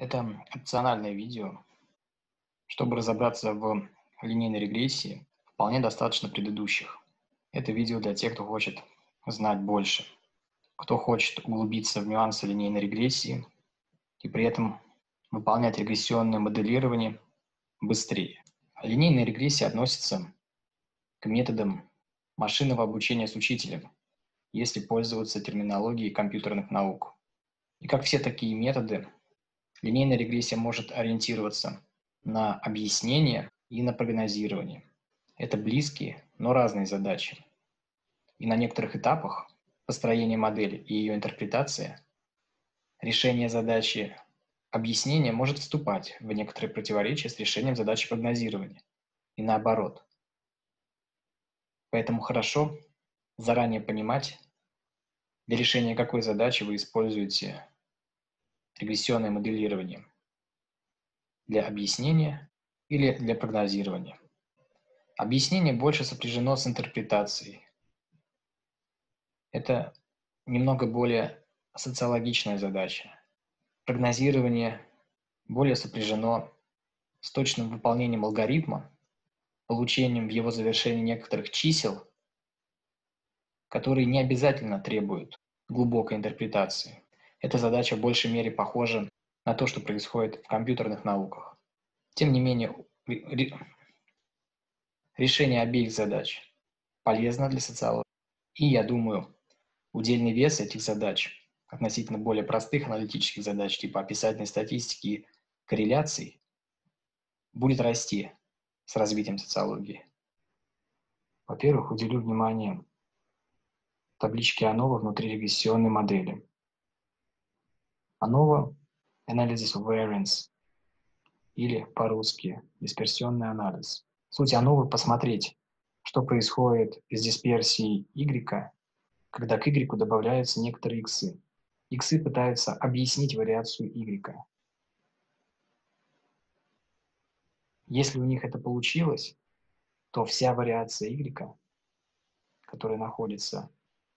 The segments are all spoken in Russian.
Это опциональное видео. Чтобы разобраться в линейной регрессии, вполне достаточно предыдущих. Это видео для тех, кто хочет знать больше, кто хочет углубиться в нюансы линейной регрессии и при этом выполнять регрессионное моделирование быстрее. Линейная регрессия относится к методам машинного обучения с учителем, если пользоваться терминологией компьютерных наук. И как все такие методы, линейная регрессия может ориентироваться на объяснение и на прогнозирование. Это близкие, но разные задачи. И на некоторых этапах построения модели и ее интерпретация решение задачи объяснения может вступать в некоторые противоречия с решением задачи прогнозирования. И наоборот. Поэтому хорошо заранее понимать, для решения какой задачи вы используете регрессионное моделирование для объяснения или для прогнозирования. Объяснение больше сопряжено с интерпретацией. Это немного более социологичная задача. Прогнозирование более сопряжено с точным выполнением алгоритма, получением в его завершении некоторых чисел, которые не обязательно требуют глубокой интерпретации. Эта задача в большей мере похожа на то, что происходит в компьютерных науках. Тем не менее, решение обеих задач полезно для социологии. И, я думаю, удельный вес этих задач относительно более простых аналитических задач типа описательной статистики и корреляций будет расти с развитием социологии. Во-первых, уделю внимание табличке ANOVA внутри регрессионной модели. ANOVA – Analysis of Variance, или по-русски дисперсионный анализ. Суть ANOVA – посмотреть, что происходит с дисперсией Y, когда к Y добавляются некоторые X. X пытаются объяснить вариацию Y. Если у них это получилось, то вся вариация Y, которая находится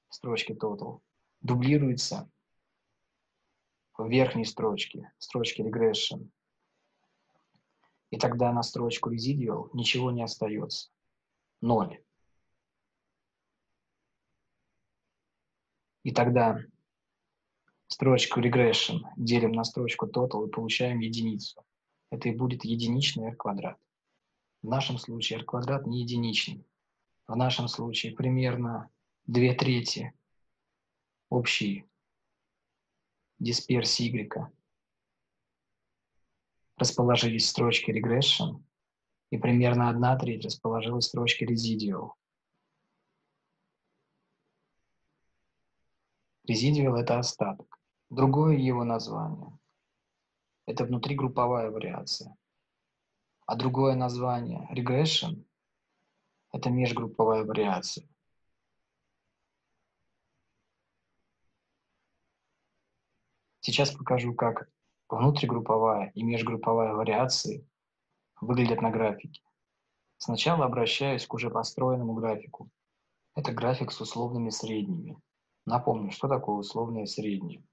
строчки total дублируется в верхней строчке, строчке regression. И тогда на строчку residual ничего не остается. Ноль. И тогда строчку regression делим на строчку total и получаем единицу. Это и будет единичный r квадрат. В нашем случае r квадрат не единичный. В нашем случае примерно две трети общей дисперсии Y расположились в строчке regression, и примерно одна треть расположилась в строчке residual. Residual – это остаток. Другое его название – это внутригрупповая вариация. А другое название – regression – это межгрупповая вариация. Сейчас покажу, как внутригрупповая и межгрупповая вариации выглядят на графике. Сначала обращаюсь к уже построенному графику. Это график с условными средними. Напомню, что такое условные средние.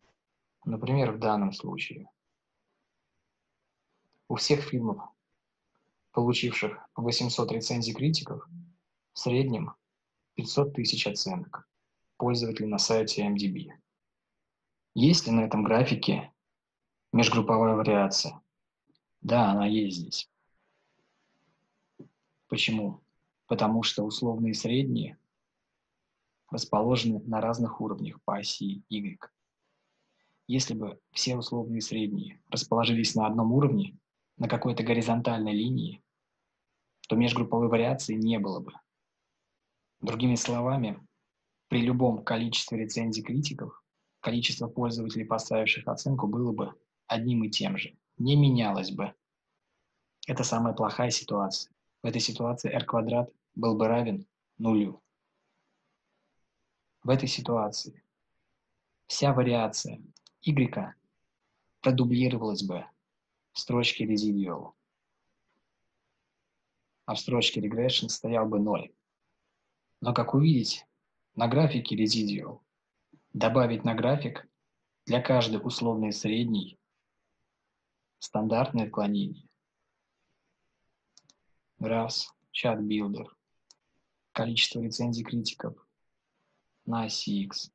Например, в данном случае. У всех фильмов, получивших 800 рецензий критиков, в среднем 500 тысяч оценок пользователей на сайте MDB. Есть ли на этом графике межгрупповая вариация? Да, она есть здесь. Почему? Потому что условные средние расположены на разных уровнях по оси Y. Если бы все условные средние расположились на одном уровне, на какой-то горизонтальной линии, то межгрупповой вариации не было бы. Другими словами, при любом количестве рецензий критиков количество пользователей, поставивших оценку, было бы одним и тем же. Не менялось бы. Это самая плохая ситуация. В этой ситуации r квадрат был бы равен нулю. В этой ситуации вся вариация y продублировалась бы в строчке residual, а в строчке regression стоял бы 0. Но, как увидеть, на графике residual добавить на график для каждой условной средней стандартные отклонения. Графс, чат-билдер, количество рецензий критиков на оси X,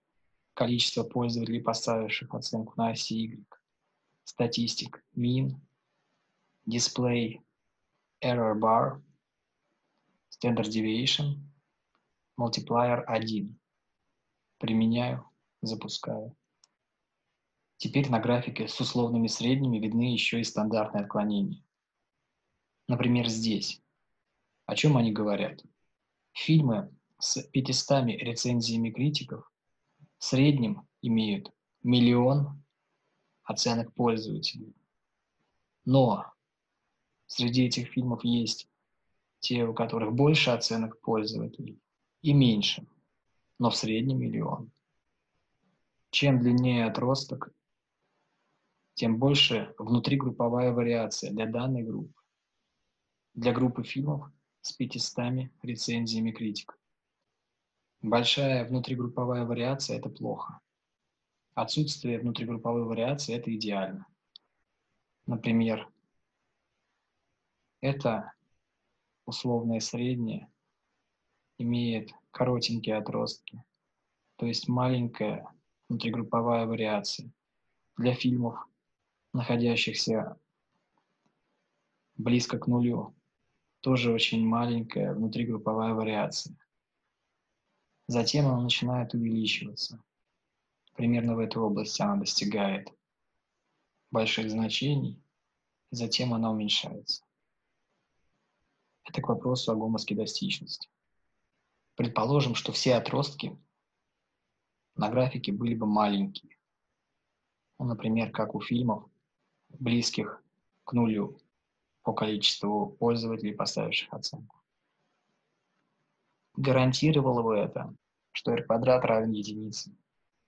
количество пользователей, поставивших оценку на оси Y, статистик, min, display, error bar, standard deviation, multiplier 1. Применяю, запускаю. Теперь на графике с условными средними видны еще и стандартные отклонения. Например, здесь. О чем они говорят? Фильмы с 500 рецензиями критиков в среднем имеют миллион оценок пользователей. Но среди этих фильмов есть те, у которых больше оценок пользователей и меньше, но в среднем миллион. Чем длиннее отросток, тем больше внутригрупповая вариация для данной группы. Для группы фильмов с 500 рецензиями критиков. Большая внутригрупповая вариация – это плохо. Отсутствие внутригрупповой вариации – это идеально. Например, это условное среднее имеет коротенькие отростки, то есть маленькая внутригрупповая вариация. Для фильмов, находящихся близко к нулю, тоже очень маленькая внутригрупповая вариация. Затем она начинает увеличиваться. Примерно в этой области она достигает больших значений, затем она уменьшается. Это к вопросу о гомоскедастичности. Предположим, что все отростки на графике были бы маленькие. Ну, например, как у фильмов, близких к нулю по количеству пользователей, поставивших оценку. Гарантировало бы это, что r квадрат равен единице?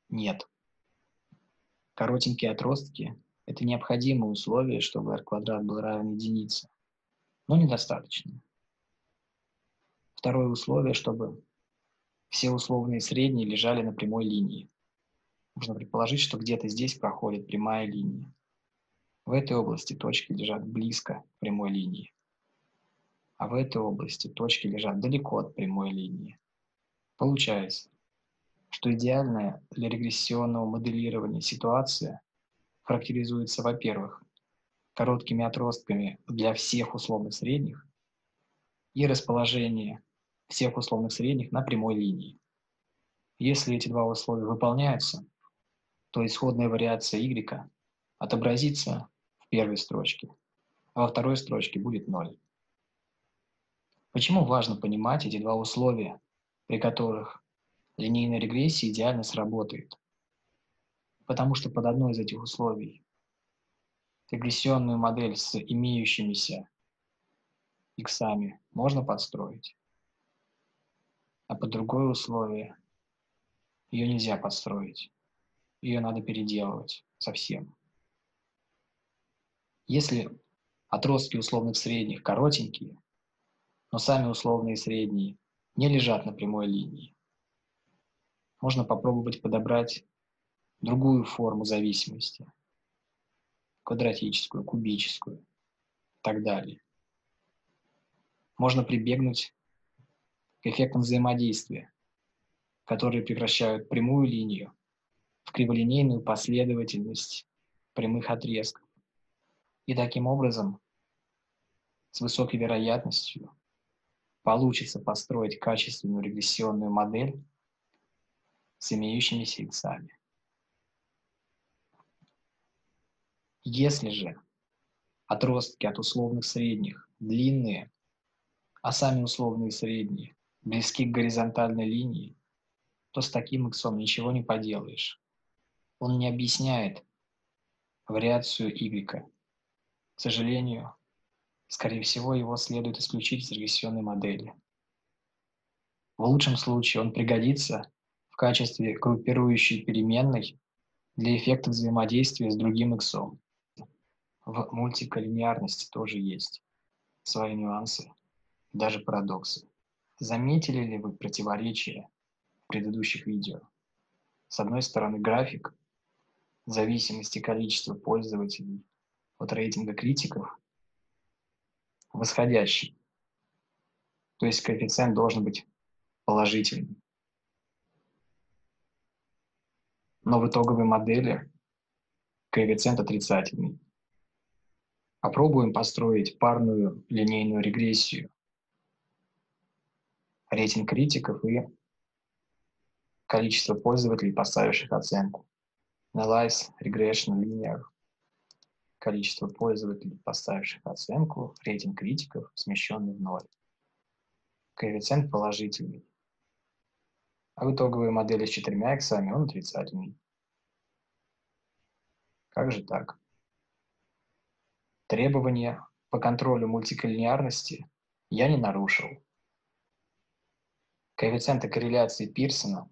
Нет. Коротенькие отростки – это необходимое условие, чтобы r квадрат был равен единице, но недостаточно. Второе условие, чтобы все условные средние лежали на прямой линии. Можно предположить, что где-то здесь проходит прямая линия. В этой области точки лежат близко к прямой линии, а в этой области точки лежат далеко от прямой линии. Получается, что идеальная для регрессионного моделирования ситуация характеризуется, во-первых, короткими отростками для всех условных средних и расположение всех условных средних на прямой линии. Если эти два условия выполняются, то исходная вариация y отобразится в первой строчке, а во второй строчке будет 0. Почему важно понимать эти два условия, при которых линейная регрессия идеально сработает? Потому что под одно из этих условий регрессионную модель с имеющимися иксами можно подстроить, а под другое условие ее нельзя подстроить. Ее надо переделывать совсем. Если отростки условных средних коротенькие, но сами условные средние не лежат на прямой линии, можно попробовать подобрать другую форму зависимости, квадратическую, кубическую и так далее. Можно прибегнуть к эффектам взаимодействия, которые превращают прямую линию в криволинейную последовательность прямых отрезков. И таким образом, с высокой вероятностью, получится построить качественную регрессионную модель с имеющимися иксами. Если же отростки от условных средних длинные, а сами условные средние близки к горизонтальной линии, то с таким иксом ничего не поделаешь. Он не объясняет вариацию y, к сожалению, скорее всего, его следует исключить из регрессионной модели. В лучшем случае он пригодится в качестве группирующей переменной для эффекта взаимодействия с другим x. В мультиколлинеарности тоже есть свои нюансы, даже парадоксы. Заметили ли вы противоречия в предыдущих видео? С одной стороны, график зависимости количества пользователей от рейтинга критиков восходящий. То есть коэффициент должен быть положительным. Но в итоговой модели коэффициент отрицательный. Попробуем построить парную линейную регрессию. Рейтинг критиков и количество пользователей, поставивших оценку. Analyze Regression Linear. Количество пользователей, поставивших оценку, рейтинг критиков, смещенный в ноль. Коэффициент положительный. А в итоговой модели с четырьмя иксами он отрицательный. Как же так? Требования по контролю мультиколлинеарности я не нарушил. Коэффициенты корреляции Пирсона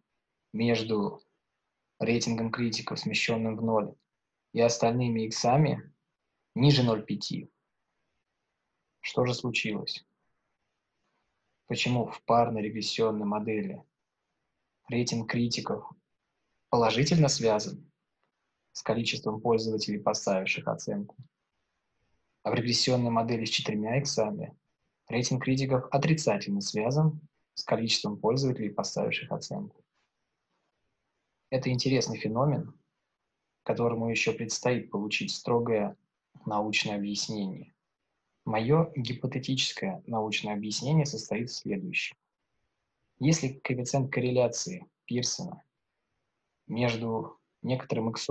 между рейтингом критиков, смещенным в ноль, и остальными иксами ниже 0,5. Что же случилось? Почему в парной регрессионной модели рейтинг критиков положительно связан с количеством пользователей, поставивших оценку, а в регрессионной модели с четырьмя иксами рейтинг критиков отрицательно связан с количеством пользователей, поставивших оценку. Это интересный феномен, которому еще предстоит получить строгое научное объяснение. Мое гипотетическое научное объяснение состоит в следующем. Если коэффициент корреляции Пирсона между некоторым x,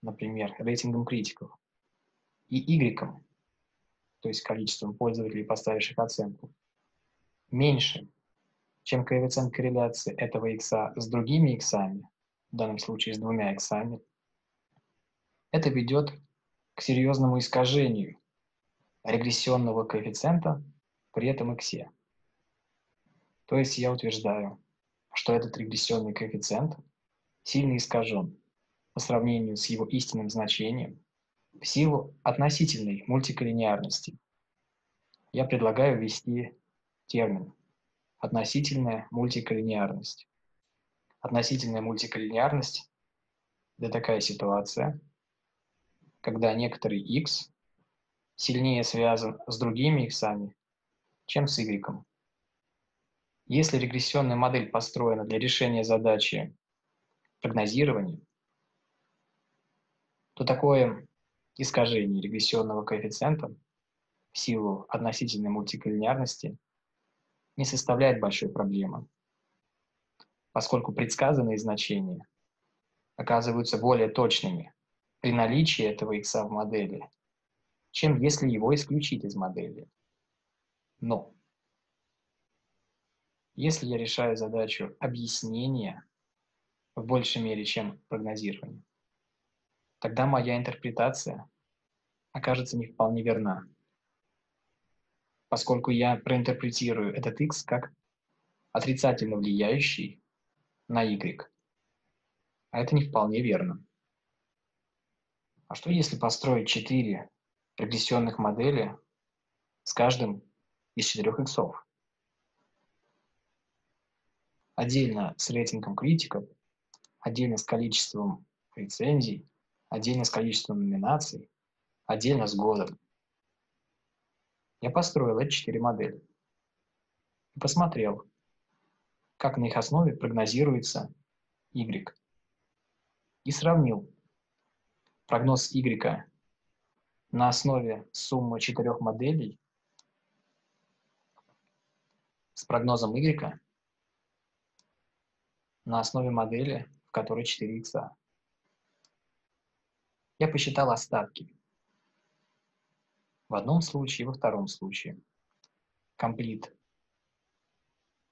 например, рейтингом критиков, и y, то есть количеством пользователей, поставивших оценку, меньше, чем коэффициент корреляции этого x с другими x, в данном случае с двумя иксами, это ведет к серьезному искажению регрессионного коэффициента при этом иксе. То есть я утверждаю, что этот регрессионный коэффициент сильно искажен по сравнению с его истинным значением в силу относительной мультиколлинеарности. Я предлагаю ввести термин «относительная мультиколлинеарность». Относительная мультиколлинеарность – это такая ситуация, когда некоторый x сильнее связан с другими иксами, чем с y. Если регрессионная модель построена для решения задачи прогнозирования, то такое искажение регрессионного коэффициента в силу относительной мультиколлинеарности не составляет большой проблемы поскольку предсказанные значения оказываются более точными при наличии этого x в модели, чем если его исключить из модели. Но если я решаю задачу объяснения в большей мере, чем прогнозирование, тогда моя интерпретация окажется не вполне верна, поскольку я проинтерпретирую этот x как отрицательно влияющий на y. А это не вполне верно. А что если построить 4 регрессионных модели с каждым из четырех иксов? Отдельно с рейтингом критиков, отдельно с количеством рецензий, отдельно с количеством номинаций, отдельно с годом. Я построил эти четыре модели и посмотрел, как на их основе прогнозируется y. И сравнил прогноз y на основе суммы четырех моделей с прогнозом y на основе модели, в которой 4 икса. Я посчитал остатки. В одном случае и во втором случае. Комплит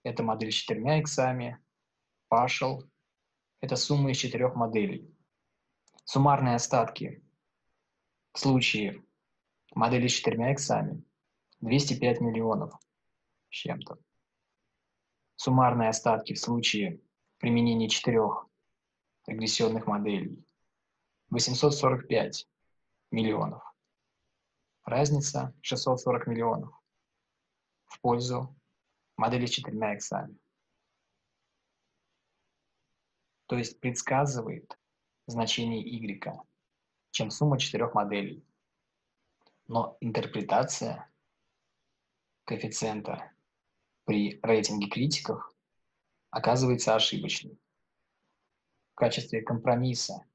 это модель с четырьмя иксами. Partial – это сумма из четырех моделей. Суммарные остатки в случае модели с четырьмя иксами 205 миллионов с чем-то. Суммарные остатки в случае применения четырех регрессионных моделей 845 миллионов. Разница 640 миллионов в пользу модели с четырьмя иксами. То есть предсказывает значение y, чем сумма четырех моделей. Но интерпретация коэффициента при рейтинге критиков оказывается ошибочной. В качестве компромисса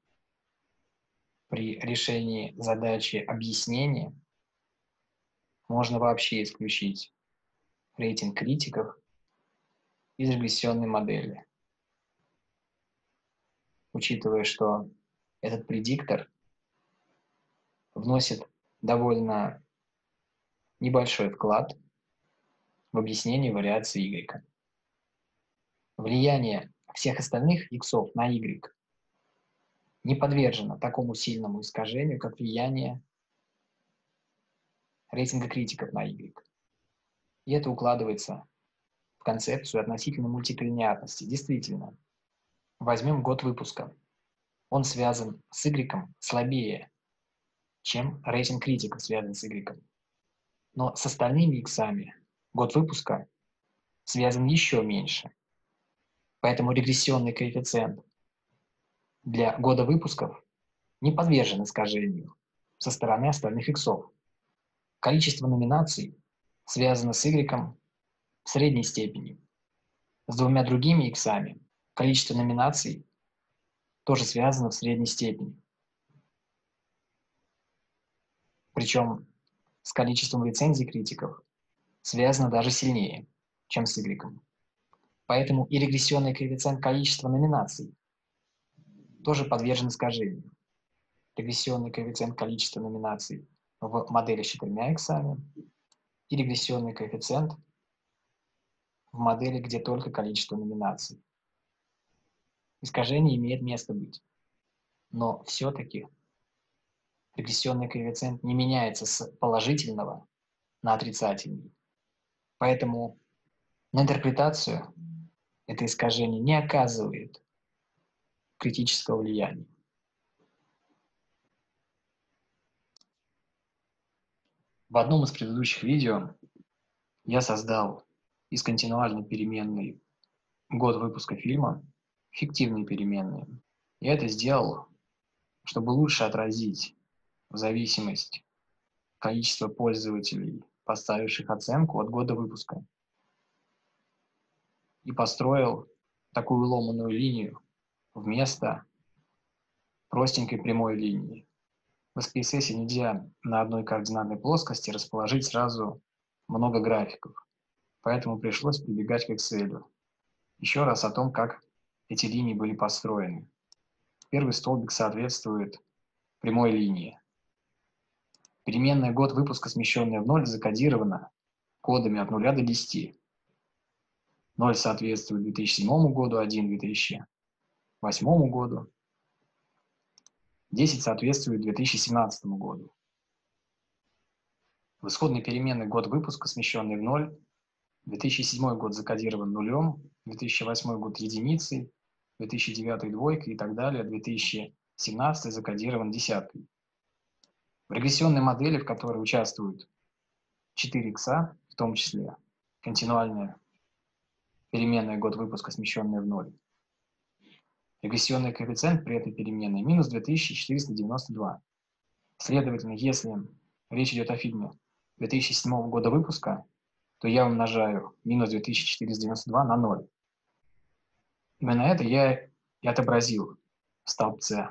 при решении задачи объяснения можно вообще исключить рейтинг критиков из регрессионной модели, учитывая, что этот предиктор вносит довольно небольшой вклад в объяснение вариации y. Влияние всех остальных x на y не подвержено такому сильному искажению, как влияние рейтинга критиков на y. И это укладывается в концепцию относительно мультиколлинеарности. Действительно, возьмем год выпуска. Он связан с y слабее, чем рейтинг критиков связан с y. Но с остальными иксами год выпуска связан еще меньше. Поэтому регрессионный коэффициент для года выпусков не подвержен искажению со стороны остальных иксов. Количество номинаций связано с y в средней степени. С двумя другими иксами количество номинаций тоже связано в средней степени. Причем с количеством лицензий критиков связано даже сильнее, чем с Y. Поэтому и регрессионный коэффициент количества номинаций тоже подвержен искажению. Регрессионный коэффициент количества номинаций в модели с четырьмя иксами и регрессионный коэффициент в модели, где только количество номинаций. Искажение имеет место быть. Но все-таки регрессионный коэффициент не меняется с положительного на отрицательный. Поэтому на интерпретацию это искажение не оказывает критического влияния. В одном из предыдущих видео я создал из континуальной переменной год выпуска фильма фиктивные переменные. Я это сделал, чтобы лучше отразить зависимость количества пользователей, поставивших оценку от года выпуска. И построил такую ломаную линию вместо простенькой прямой линии. В SPSS нельзя на одной координатной плоскости расположить сразу много графиков, поэтому пришлось прибегать к Excel. Еще раз о том, как эти линии были построены. Первый столбик соответствует прямой линии. Переменная год выпуска, смещенная в 0, закодирована кодами от 0 до 10. 0 соответствует 2007 году, 1 2008 году, 10 соответствует 2017 году. В исходной переменной год выпуска, смещенный в 0, 2007 год закодирован нулем, 2008 год единицей, 2009 двойкой и так далее, 2017 закодирован десяткой. В регрессионной модели, в которой участвуют 4 икса, в том числе континуальная переменная год выпуска, смещенная в ноль, регрессионный коэффициент при этой переменной минус 2492. Следовательно, если речь идет о фильме 2007 года выпуска, то я умножаю минус 2492 на 0. Именно это я и отобразил в столбце,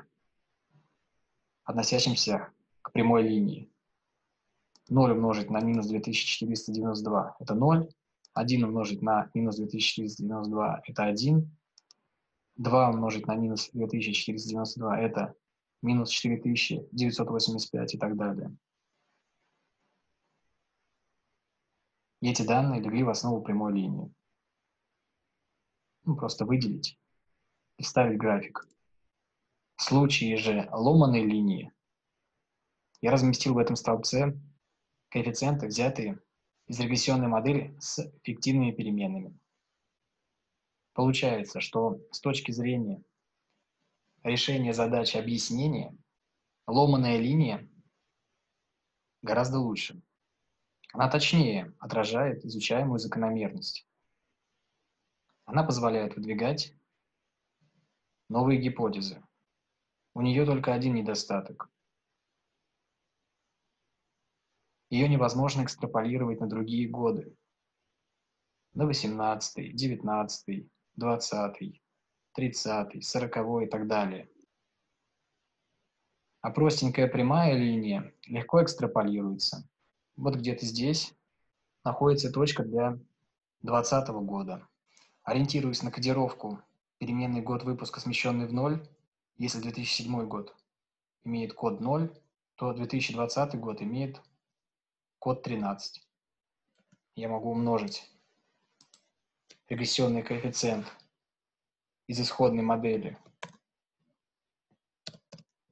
относящемся к прямой линии. 0 умножить на минус 2492 – это 0. 1 умножить на минус 2492 – это 1. 2 умножить на минус 2492 – это минус 4985 и так далее. И эти данные легли в основу прямой линии. Ну, просто выделить и вставить график. В случае же ломаной линии я разместил в этом столбце коэффициенты, взятые из регрессионной модели с фиктивными переменными. Получается, что с точки зрения решения задачи объяснения, ломаная линия гораздо лучше. Она точнее отражает изучаемую закономерность. Она позволяет выдвигать новые гипотезы. У нее только один недостаток. Ее невозможно экстраполировать на другие годы. На 18, 19, 20, 30, 40 и так далее. А простенькая прямая линия легко экстраполируется. Вот где-то здесь находится точка для 2020 года. Ориентируясь на кодировку переменный год выпуска, смещенный в ноль, если 2007 год имеет код 0, то 2020 год имеет код 13. Я могу умножить регрессионный коэффициент из исходной модели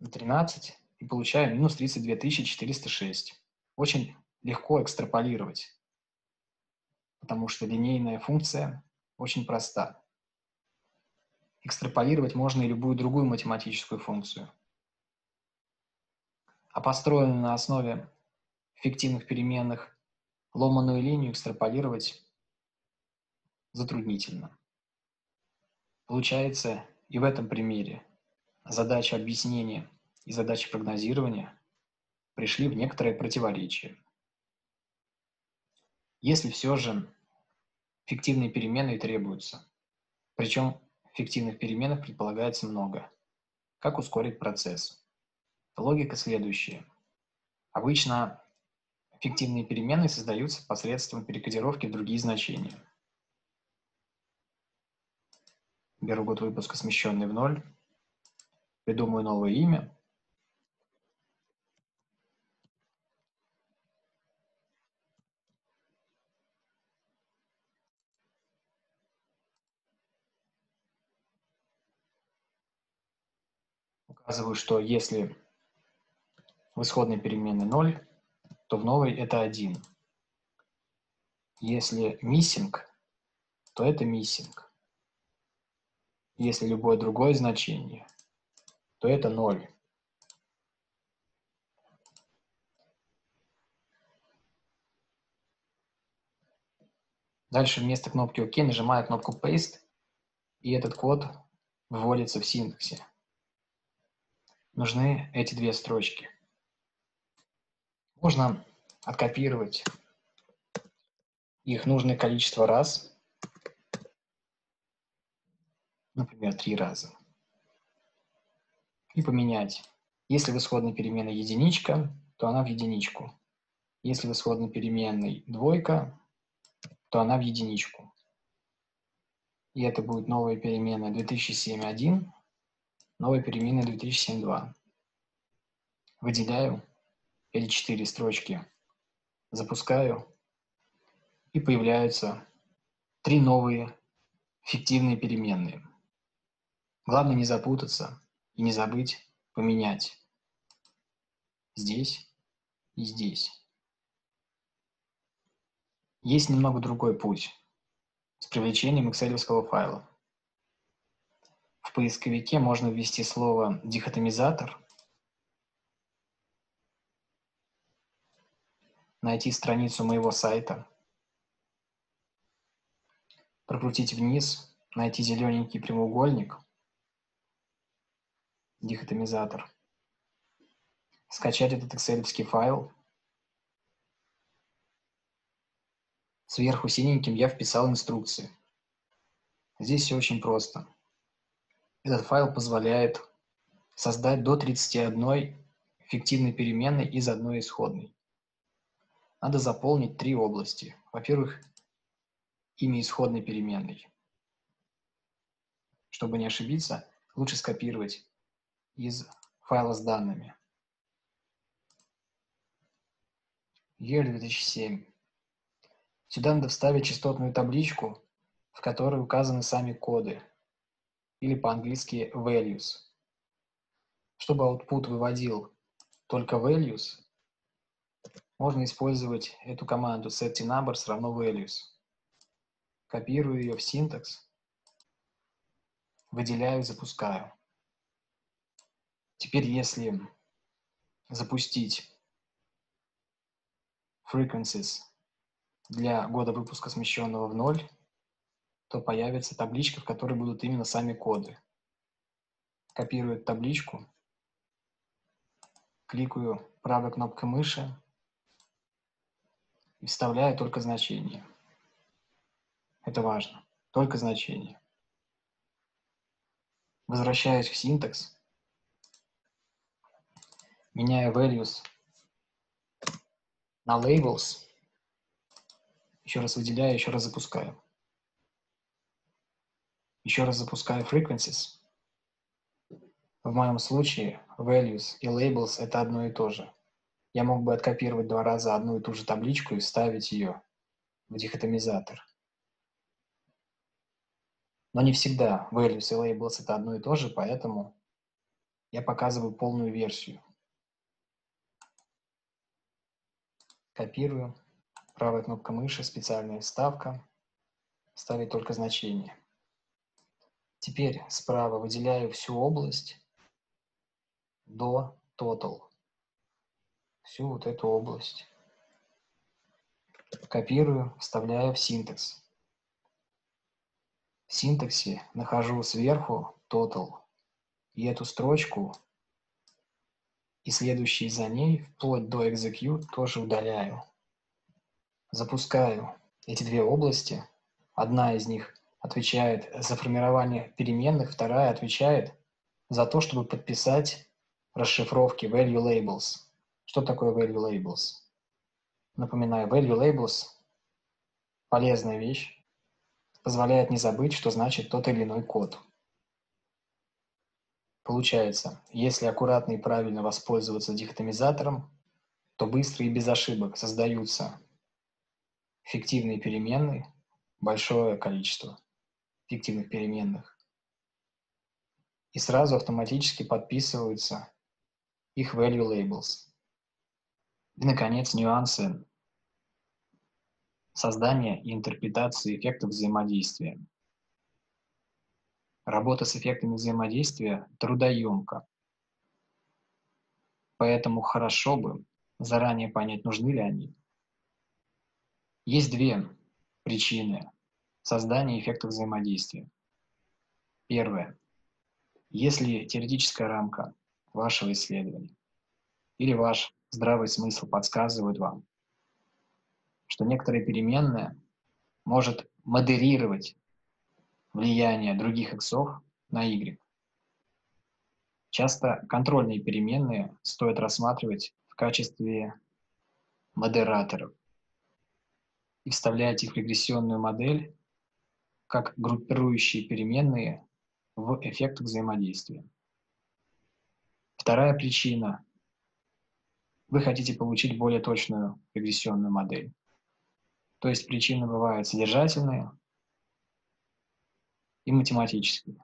на 13 и получаю минус 32 406. Очень легко экстраполировать, потому что линейная функция очень проста. Экстраполировать можно и любую другую математическую функцию. А построенную на основе фиктивных переменных ломаную линию экстраполировать затруднительно. Получается, и в этом примере задача объяснения и задача прогнозирования пришли в некоторое противоречие. Если все же фиктивные переменные требуются, причем фиктивных переменных предполагается много, как ускорить процесс? Логика следующая. Обычно фиктивные переменные создаются посредством перекодировки в другие значения. Беру год выпуска, смещенный в ноль, придумаю новое имя, указываю, что если в исходной переменной 0, то в новой это 1. Если missing, то это missing. Если любое другое значение, то это 0. Дальше вместо кнопки ОК нажимаю кнопку Paste, и этот код вводится в синтаксе. Нужны эти две строчки. Можно откопировать их нужное количество раз, например, три раза, и поменять. Если в исходной переменной единичка, то она в единичку. Если в исходной переменной двойка, то она в единичку. И это будет новая переменная 2007.1, новая переменная 2007.2. Выделяю эти четыре строчки запускаю, и появляются три новые фиктивные переменные. Главное не запутаться и не забыть поменять здесь и здесь. Есть немного другой путь с привлечением excel файла. В поисковике можно ввести слово «дихотомизатор» найти страницу моего сайта, прокрутить вниз, найти зелененький прямоугольник, дихотомизатор, скачать этот excel файл. Сверху синеньким я вписал инструкции. Здесь все очень просто. Этот файл позволяет создать до 31 фиктивной переменной из одной исходной. Надо заполнить три области. Во-первых, имя исходной переменной. Чтобы не ошибиться, лучше скопировать из файла с данными. Year 2007. Сюда надо вставить частотную табличку, в которой указаны сами коды, или по-английски values. Чтобы output выводил только values, можно использовать эту команду setNumbers равно values. Копирую ее в синтакс, выделяю и запускаю. Теперь, если запустить frequencies для года выпуска смещенного в ноль, то появится табличка, в которой будут именно сами коды. Копирую табличку, кликаю правой кнопкой мыши и вставляю только значение. Это важно. Только значение. Возвращаюсь в синтекс. Меняю values на labels. Еще раз выделяю, еще раз запускаю. Еще раз запускаю frequencies. В моем случае values и labels – это одно и то же. Я мог бы откопировать два раза одну и ту же табличку и вставить ее в дихотомизатор. Но не всегда values и labels – это одно и то же, поэтому я показываю полную версию. Копирую. Правая кнопка мыши, специальная вставка. Ставить только значение. Теперь справа выделяю всю область до total. Всю вот эту область. Копирую, вставляю в синтекс. В синтаксе нахожу сверху total. И эту строчку и следующие за ней, вплоть до execute, тоже удаляю. Запускаю эти две области. Одна из них отвечает за формирование переменных, вторая отвечает за то, чтобы подписать расшифровки value labels. Что такое value labels? Напоминаю, value labels – полезная вещь, позволяет не забыть, что значит тот или иной код. Получается, если аккуратно и правильно воспользоваться дихотомизатором, то быстро и без ошибок создаются фиктивные переменные, большое количество фиктивных переменных. И сразу автоматически подписываются их value labels. И, наконец, нюансы создания и интерпретации эффектов взаимодействия. Работа с эффектами взаимодействия трудоемка. Поэтому хорошо бы заранее понять, нужны ли они. Есть две причины создания эффектов взаимодействия. Первое. Если теоретическая рамка вашего исследования или ваш здравый смысл подсказывает вам, что некоторые переменные может модерировать влияние других иксов на y. Часто контрольные переменные стоит рассматривать в качестве модераторов и вставлять их в регрессионную модель как группирующие переменные в эффектах взаимодействия. Вторая причина. Вы хотите получить более точную регрессионную модель. То есть причины бывают содержательные и математические.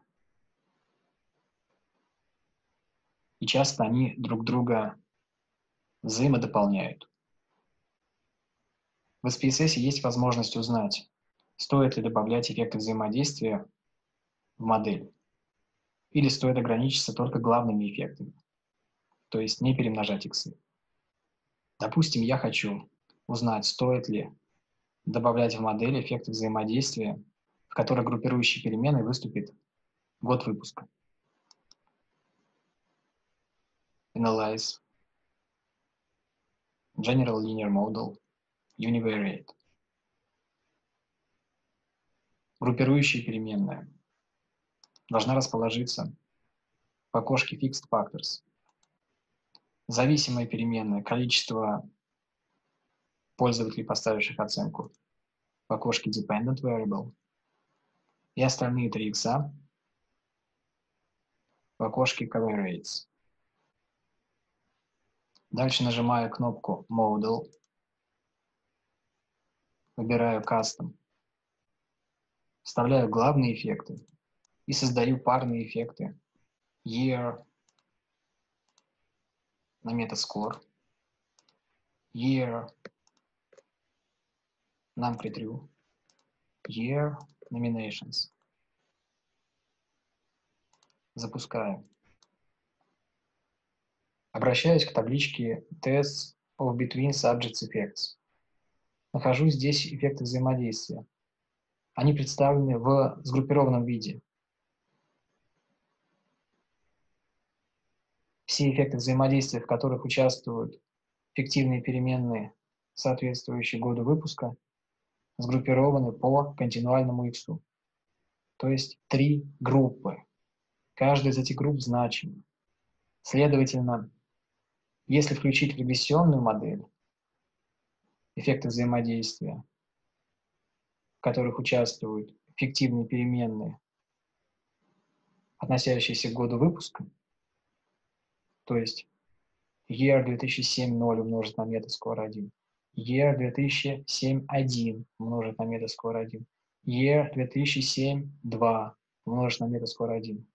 И часто они друг друга взаимодополняют. В SPSS есть возможность узнать, стоит ли добавлять эффекты взаимодействия в модель, или стоит ограничиться только главными эффектами, то есть не перемножать иксы. Допустим, я хочу узнать, стоит ли добавлять в модель эффекты взаимодействия, в которой группирующей переменной выступит год выпуска. Analyze, General Linear Model, Univariate. Группирующая переменная должна расположиться в окошке Fixed Factors. Зависимая переменная, количество пользователей, поставивших оценку в окошке Dependent Variable. И остальные три икса в окошке Coverates. Дальше нажимаю кнопку Model, выбираю Custom вставляю главные эффекты и создаю парные эффекты. Year на метасcore. Year нам true. Year nominations. Запускаю. Обращаюсь к табличке Tests of Between Subjects Effects. Нахожу здесь эффекты взаимодействия они представлены в сгруппированном виде. Все эффекты взаимодействия, в которых участвуют фиктивные переменные соответствующие году выпуска, сгруппированы по континуальному x. То есть три группы. Каждая из этих групп значима. Следовательно, если включить регрессионную модель эффекта взаимодействия, в которых участвуют фиктивные переменные, относящиеся к году выпуска, то есть year 2007 0 умножить на метаскор 1, year 2007 1 умножить на метаскор 1, year 2007 2 умножить на метаскор 1.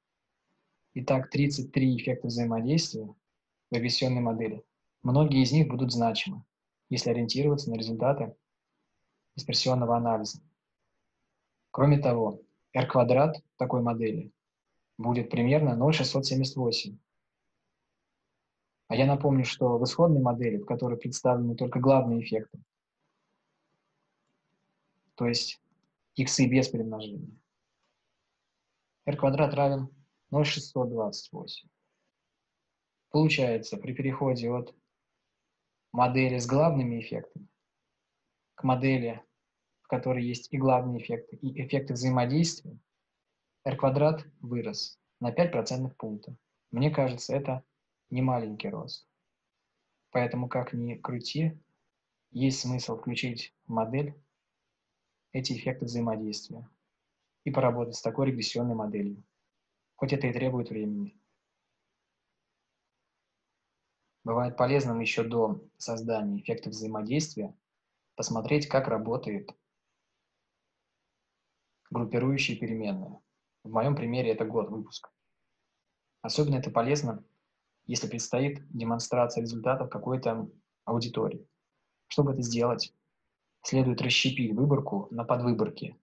Итак, 33 эффекта взаимодействия в регрессионной модели. Многие из них будут значимы, если ориентироваться на результаты дисперсионного анализа. Кроме того, r квадрат такой модели будет примерно 0,678. А я напомню, что в исходной модели, в которой представлены только главные эффекты, то есть иксы без перемножения, r квадрат равен 0,628. Получается, при переходе от модели с главными эффектами к модели в которой есть и главные эффекты, и эффекты взаимодействия, r квадрат вырос на 5 процентных пунктов. Мне кажется, это не маленький рост. Поэтому, как ни крути, есть смысл включить модель эти эффекты взаимодействия и поработать с такой регрессионной моделью, хоть это и требует времени. Бывает полезным еще до создания эффектов взаимодействия посмотреть, как работает группирующие переменные. В моем примере это год выпуска. Особенно это полезно, если предстоит демонстрация результатов какой-то аудитории. Чтобы это сделать, следует расщепить выборку на подвыборки,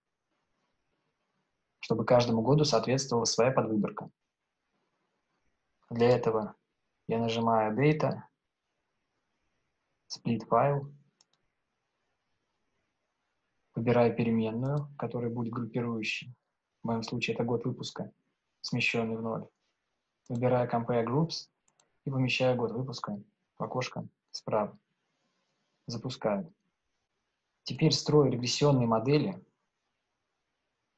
чтобы каждому году соответствовала своя подвыборка. Для этого я нажимаю Data, Split File, Выбираю переменную, которая будет группирующей. В моем случае это год выпуска, смещенный в ноль. Выбираю Compare Groups и помещаю год выпуска в окошко справа. Запускаю. Теперь строю регрессионные модели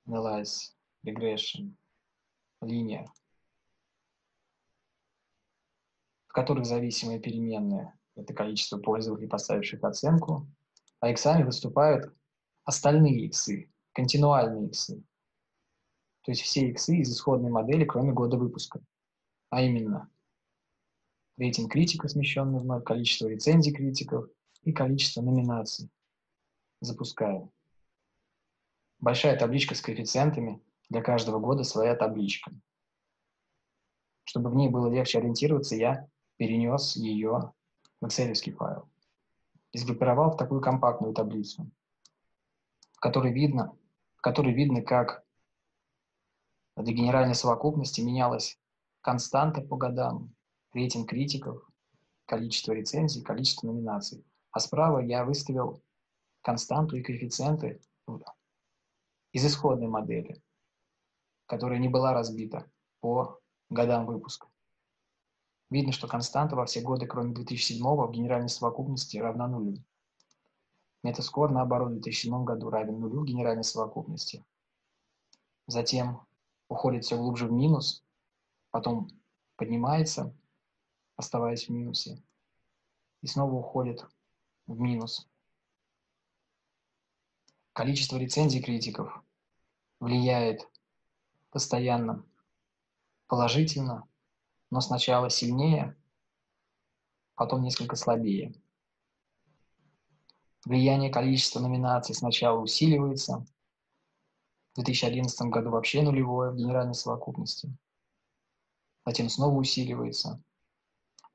Analyze, Regression, Linear, в которых зависимые переменные – это количество пользователей, поставивших оценку, а иксами выступают остальные иксы, континуальные иксы. То есть все иксы из исходной модели, кроме года выпуска. А именно рейтинг критика, смещенный в ноль, количество рецензий критиков и количество номинаций. Запускаю. Большая табличка с коэффициентами, для каждого года своя табличка. Чтобы в ней было легче ориентироваться, я перенес ее в excel файл и сгруппировал в такую компактную таблицу которой видно, в которой видно, как для генеральной совокупности менялась константа по годам, рейтинг критиков, количество рецензий, количество номинаций. А справа я выставил константу и коэффициенты из исходной модели, которая не была разбита по годам выпуска. Видно, что константа во все годы, кроме 2007 в генеральной совокупности равна нулю. Метаскор, наоборот, в 2007 году равен нулю в генеральной совокупности. Затем уходит все глубже в минус, потом поднимается, оставаясь в минусе, и снова уходит в минус. Количество рецензий критиков влияет постоянно положительно, но сначала сильнее, потом несколько слабее. Влияние количества номинаций сначала усиливается, в 2011 году вообще нулевое в генеральной совокупности, затем снова усиливается,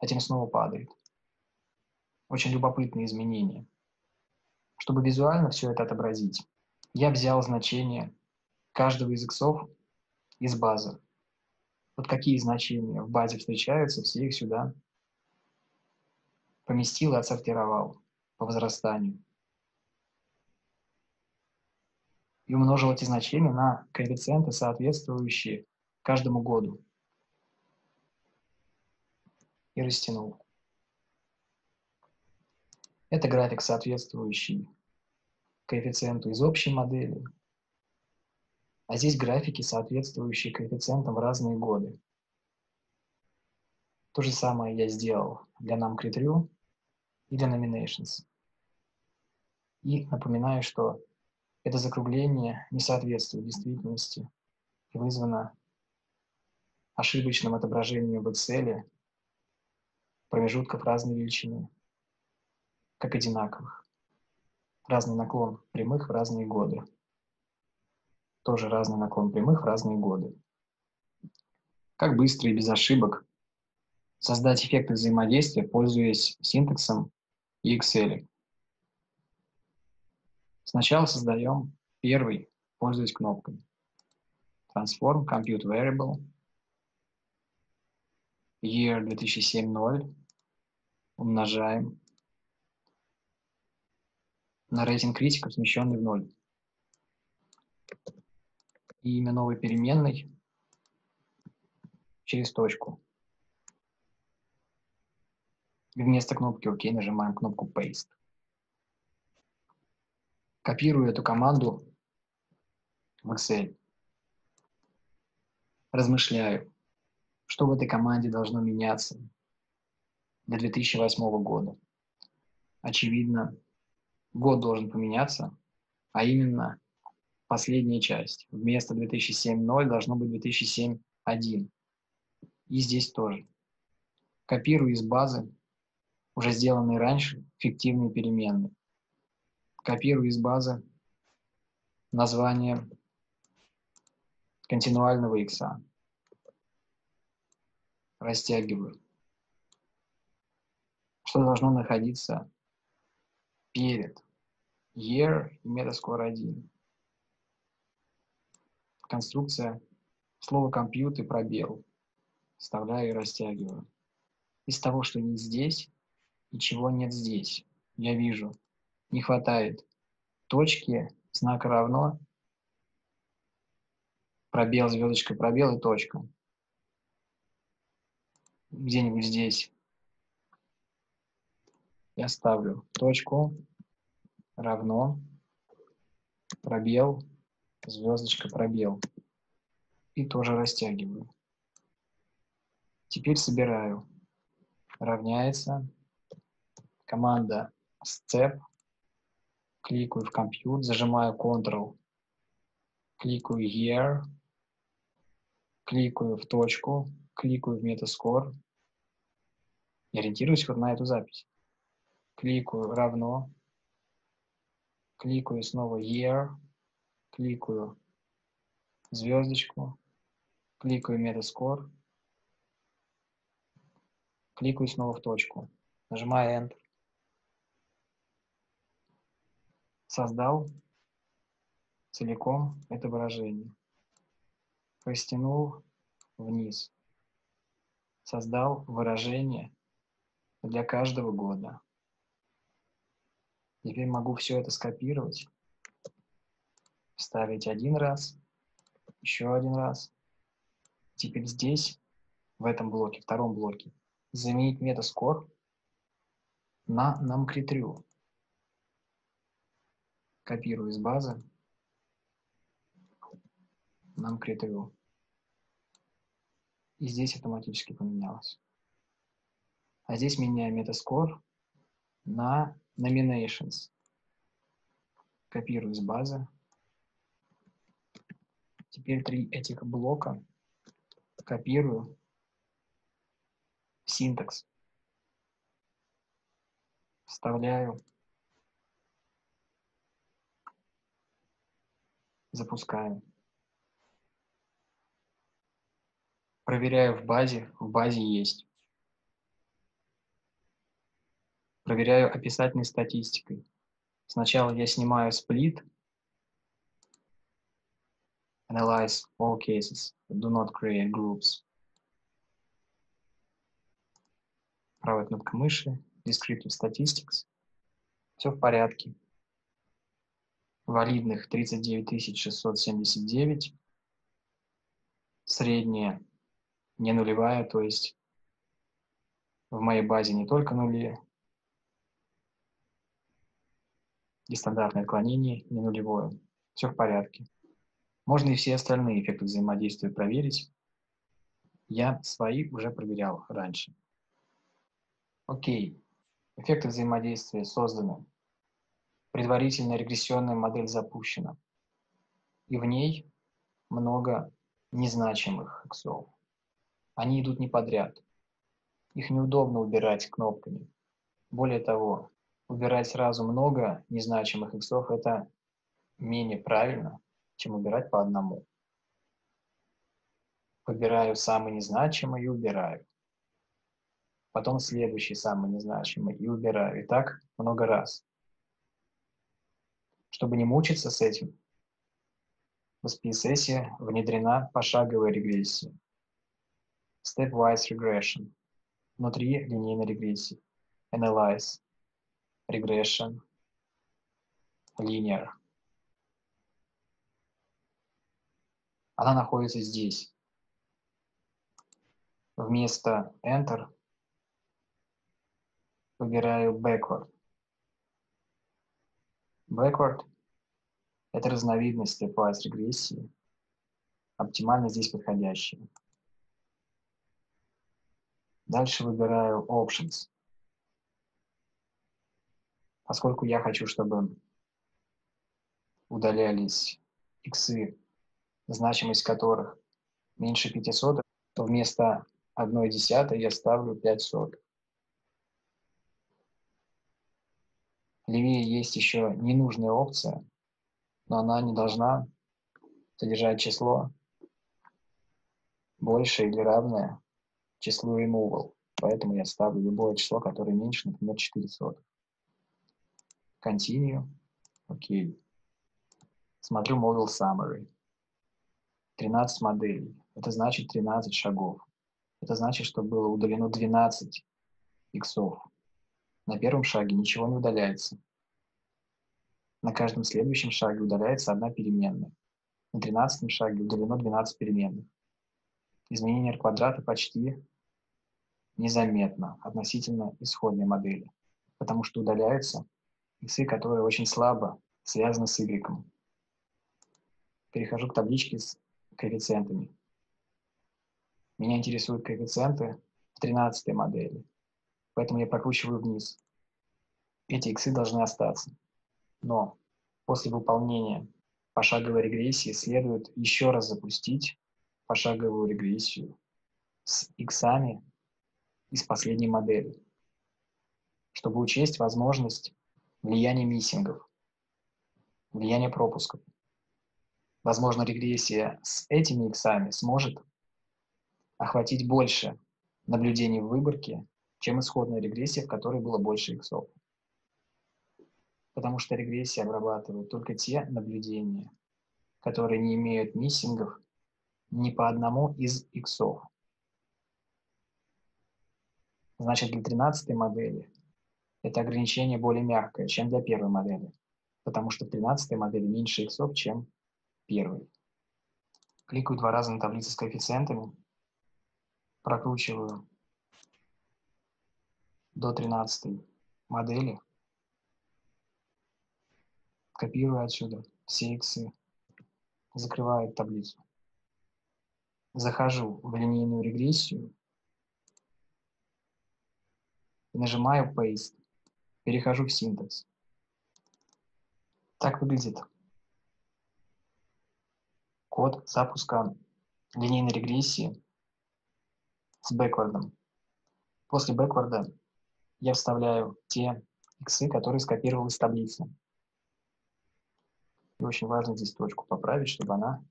затем снова падает. Очень любопытные изменения. Чтобы визуально все это отобразить, я взял значение каждого из иксов из базы. Вот какие значения в базе встречаются, все их сюда поместил и отсортировал по возрастанию. И умножил эти значения на коэффициенты, соответствующие каждому году. И растянул. Это график, соответствующий коэффициенту из общей модели. А здесь графики, соответствующие коэффициентам в разные годы. То же самое я сделал для NumCrit.ru и для Nominations. И напоминаю, что это закругление не соответствует действительности и вызвано ошибочным отображением в Excel промежутков разной величины, как одинаковых. Разный наклон прямых в разные годы. Тоже разный наклон прямых в разные годы. Как быстро и без ошибок создать эффекты взаимодействия, пользуясь синтаксом и Excel. Сначала создаем первый, пользуясь кнопкой. Transform Compute Variable Year 2007.0 умножаем на рейтинг критиков, смещенный в ноль. И имя новой переменной через точку. И вместо кнопки ОК нажимаем кнопку Paste. Копирую эту команду в Excel. Размышляю, что в этой команде должно меняться для 2008 года. Очевидно, год должен поменяться, а именно последняя часть. Вместо 2007.0 должно быть 2007.1. И здесь тоже. Копирую из базы уже сделанные раньше фиктивные переменные. Копирую из базы название континуального x растягиваю. Что должно находиться перед year и metascore 1. Конструкция слово компьютер пробел. Вставляю и растягиваю. Из того, что не здесь и чего нет здесь, я вижу, не хватает точки, знака равно, пробел, звездочка, пробел и точка где-нибудь здесь я ставлю точку равно пробел, звездочка, пробел. И тоже растягиваю. Теперь собираю. Равняется. Команда step. Кликаю в компьютер, зажимаю Ctrl. Кликаю here. Кликаю в точку кликаю в Metascore и ориентируюсь вот на эту запись. Кликаю равно, кликаю снова year, кликаю звездочку, кликаю Metascore, кликаю снова в точку, нажимаю Enter. Создал. Целиком это выражение. Растянул вниз создал выражение для каждого года. Теперь могу все это скопировать, вставить один раз, еще один раз. Теперь здесь, в этом блоке, втором блоке, заменить метасcore на numCrit.ru. Копирую из базы numCrit.ru. И здесь автоматически поменялось. А здесь меняем метаскор на nominations. Копирую из базы. Теперь три этих блока копирую синтакс. Вставляю. Запускаем. Проверяю в базе, в базе есть. Проверяю описательной статистикой. Сначала я снимаю сплит. Analyze all cases. Do not create groups. Правая кнопка мыши. Descriptive Statistics. Все в порядке. Валидных 39 679. Средняя не нулевая, то есть в моей базе не только нули, и стандартное отклонение не нулевое. Все в порядке. Можно и все остальные эффекты взаимодействия проверить. Я свои уже проверял раньше. Окей. Эффекты взаимодействия созданы. Предварительная регрессионная модель запущена. И в ней много незначимых иксов. Они идут не подряд. Их неудобно убирать кнопками. Более того, убирать сразу много незначимых иксов – это менее правильно, чем убирать по одному. Выбираю самый незначимый и убираю. Потом следующий самый незначимый и убираю. И так много раз. Чтобы не мучиться с этим, в SPSS внедрена пошаговая регрессия. Stepwise regression. Внутри линейной регрессии. Analyze. Regression. Linear. Она находится здесь. Вместо Enter выбираю Backward. Backward – это разновидность stepwise регрессии, оптимально здесь подходящая. Дальше выбираю Options. Поскольку я хочу, чтобы удалялись иксы значимость которых меньше 500, то вместо 1 десятой я ставлю 5 сотых. Левее есть еще ненужная опция, но она не должна содержать число больше или равное числу removal. Поэтому я ставлю любое число, которое меньше, например, 4 сотых. Continue. Окей. Okay. Смотрю Model Summary. 13 моделей. Это значит 13 шагов. Это значит, что было удалено 12 иксов. На первом шаге ничего не удаляется. На каждом следующем шаге удаляется одна переменная. На 13 шаге удалено 12 переменных. Изменение r квадрата почти незаметно относительно исходной модели, потому что удаляются иксы, которые очень слабо связаны с y. Перехожу к табличке с коэффициентами. Меня интересуют коэффициенты в 13 модели, поэтому я прокручиваю вниз. Эти иксы должны остаться. Но после выполнения пошаговой регрессии следует еще раз запустить пошаговую регрессию с иксами из последней модели, чтобы учесть возможность влияния миссингов, влияния пропусков. Возможно, регрессия с этими иксами сможет охватить больше наблюдений в выборке, чем исходная регрессия, в которой было больше иксов. Потому что регрессия обрабатывает только те наблюдения, которые не имеют миссингов ни по одному из иксов. Значит, для 13 модели это ограничение более мягкое, чем для первой модели, потому что в 13 модели меньше иксов, чем первый. Кликаю два раза на таблицу с коэффициентами, прокручиваю до 13 модели, копирую отсюда все иксы, закрываю таблицу. Захожу в линейную регрессию нажимаю Paste. Перехожу в синтекс. Так выглядит код запуска линейной регрессии с бэквардом. После бэкварда я вставляю те иксы, которые скопировал из таблицы. И очень важно здесь точку поправить, чтобы она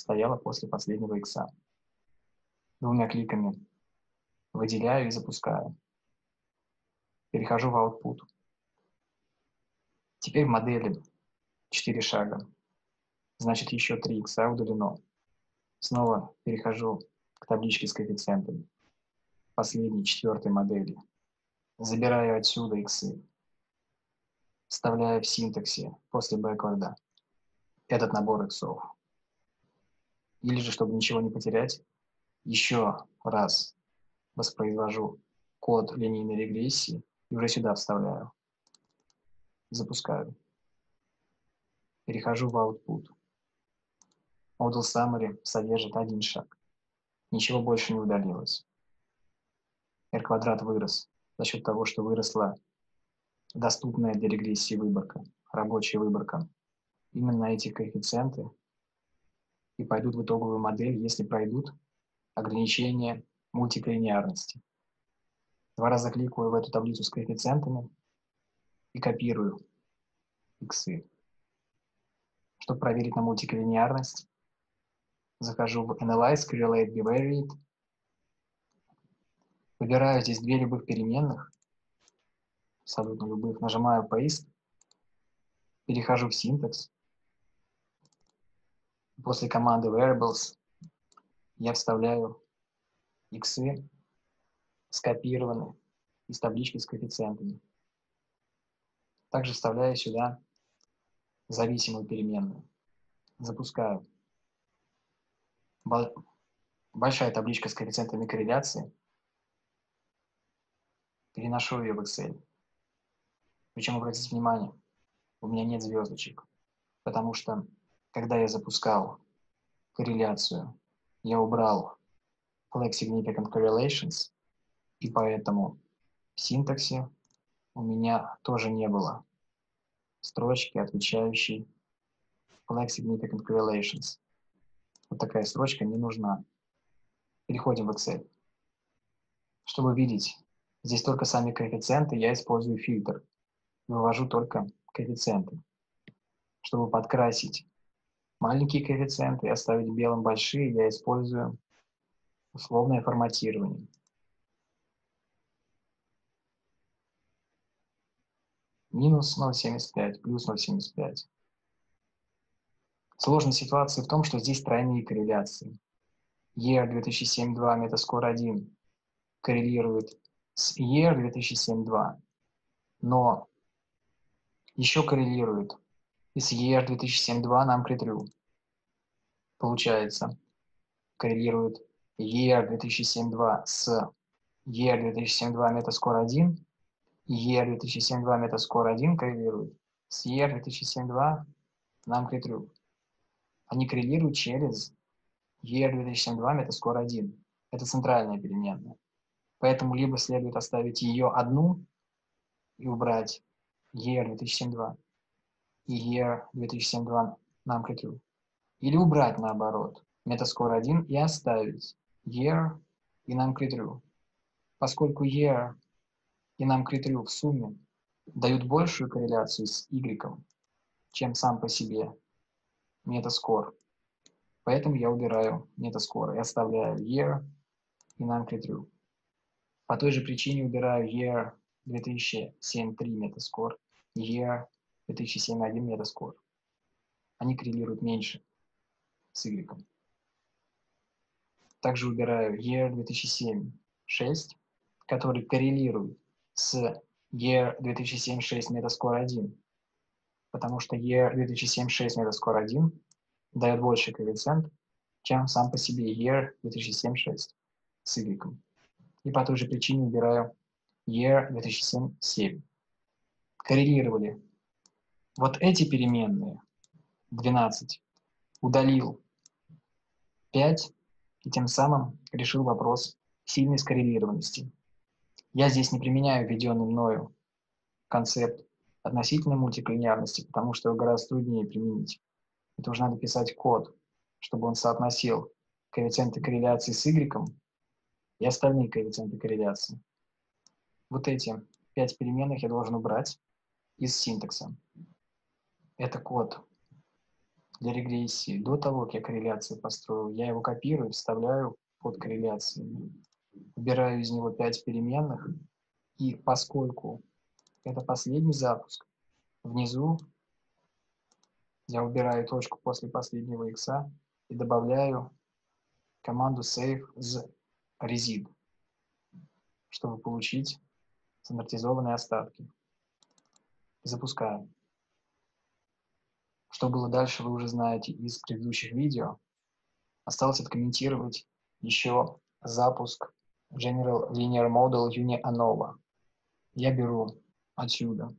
стояла после последнего икса. Двумя кликами выделяю и запускаю. Перехожу в output. Теперь модели 4 шага значит еще 3 икса удалено. Снова перехожу к табличке с коэффициентами последней, четвертой модели. Забираю отсюда иксы. Вставляю в синтаксе после бэкварда этот набор иксов. Или же, чтобы ничего не потерять, еще раз воспроизвожу код линейной регрессии и уже сюда вставляю. Запускаю. Перехожу в Output. Model Summary содержит один шаг. Ничего больше не удалилось. R квадрат вырос за счет того, что выросла доступная для регрессии выборка, рабочая выборка. Именно эти коэффициенты и пойдут в итоговую модель, если пройдут ограничения мультиклинеарности. Два раза кликаю в эту таблицу с коэффициентами и копирую иксы. Чтобы проверить на мультиклинеарность, захожу в Analyze, Correlate, Bivariate, выбираю здесь две любых переменных, абсолютно любых, нажимаю Paste, перехожу в синтекс, после команды Variables я вставляю иксы, скопированы из таблички с коэффициентами. Также вставляю сюда зависимую переменную. Запускаю. Большая табличка с коэффициентами корреляции. Переношу ее в Excel. Причем, обратите внимание, у меня нет звездочек, потому что, когда я запускал корреляцию, я убрал flag significant correlations, и поэтому в синтаксе у меня тоже не было строчки, отвечающей flag significant correlations. Вот такая строчка не нужна. Переходим в Excel. Чтобы видеть здесь только сами коэффициенты, я использую фильтр. Вывожу только коэффициенты. Чтобы подкрасить маленькие коэффициенты и оставить белым большие, я использую условное форматирование. Минус 0,75, плюс 0,75. Сложность ситуации в том, что здесь тройные корреляции. ER 2007-2 Metascore 1 коррелирует с ER 2007-2, но еще коррелирует и с ER 2007-2 нам True. Получается, коррелирует ER 2007-2 с ER 2007-2 Metascore 1 и ER 2007-2 Metascore 1 коррелирует с ER 2007-2 нам True. Они коррелируют через ER 2007-2 Metascore 1. Это центральная переменная. Поэтому либо следует оставить ее одну и убрать ER 2007-2 и ER 2007-2 нам True. Или убрать наоборот Metascore 1 и оставить year и нам true. Поскольку year и нам true в сумме дают большую корреляцию с y, чем сам по себе метаскор, поэтому я убираю метаскор и оставляю year и нам true. По той же причине убираю year 2007-3 метаскор и year 2007-1 метаскор. Они коррелируют меньше с y. Также выбираю Year 2007-6, который коррелирует с Year 2007-6 Metascore 1, потому что Year 2007-6 Metascore 1 дает больше коэффициент, чем сам по себе Year 2007-6 с Y. И по той же причине выбираю Year 2007-7. Коррелировали вот эти переменные 12, удалил 5 и тем самым решил вопрос сильной скоррелированности. Я здесь не применяю введенный мною концепт относительной мультиклинеарности, потому что его гораздо труднее применить. Это уже надо писать код, чтобы он соотносил коэффициенты корреляции с y и остальные коэффициенты корреляции. Вот эти пять переменных я должен убрать из синтакса. Это код для регрессии. До того, как я корреляцию построил, я его копирую, вставляю под корреляцию, убираю из него 5 переменных, и поскольку это последний запуск, внизу я убираю точку после последнего икса и добавляю команду save с resid, чтобы получить стандартизованные остатки. Запускаем. Что было дальше, вы уже знаете из предыдущих видео. Осталось откомментировать еще запуск General Linear Model UniAnova. Я беру отсюда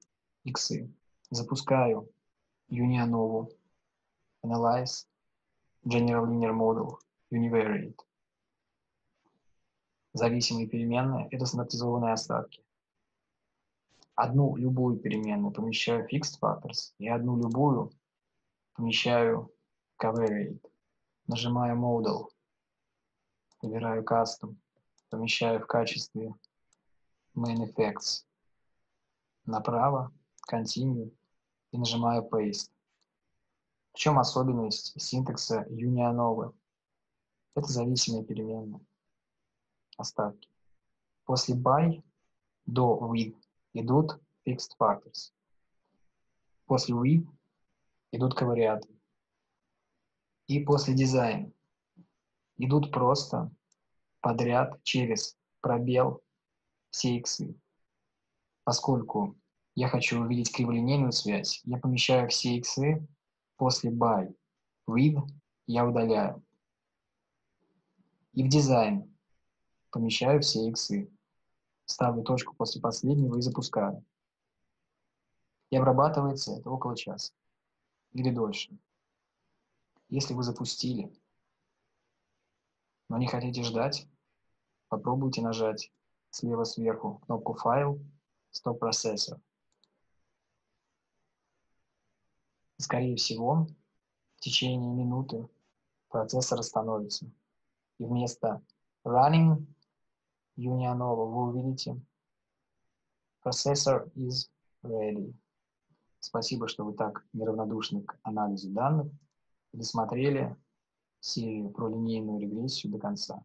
иксы, запускаю UniAnova Analyze, General Linear Model, Univariate. Зависимые переменные – это стандартизованные остатки. Одну любую переменную помещаю в fixed factors, и одну любую помещаю в covariate. Нажимаю Model, выбираю Custom, помещаю в качестве Main Effects. Направо, Continue и нажимаю Paste. В чем особенность синтакса юниановы? Это зависимые переменные остатки. После by до with идут fixed factors. После with идут ковариаты. И после дизайн идут просто подряд через пробел все иксы. Поскольку я хочу увидеть криволинейную связь, я помещаю все иксы после by. With я удаляю. И в дизайн помещаю все иксы. Ставлю точку после последнего и запускаю. И обрабатывается это около часа или дольше. Если вы запустили, но не хотите ждать, попробуйте нажать слева сверху кнопку «Файл», «Стоп процессор». Скорее всего, в течение минуты процессор остановится. И вместо «Running» Юнианова вы увидите Processor is ready. Спасибо, что вы так неравнодушны к анализу данных и досмотрели серию про линейную регрессию до конца.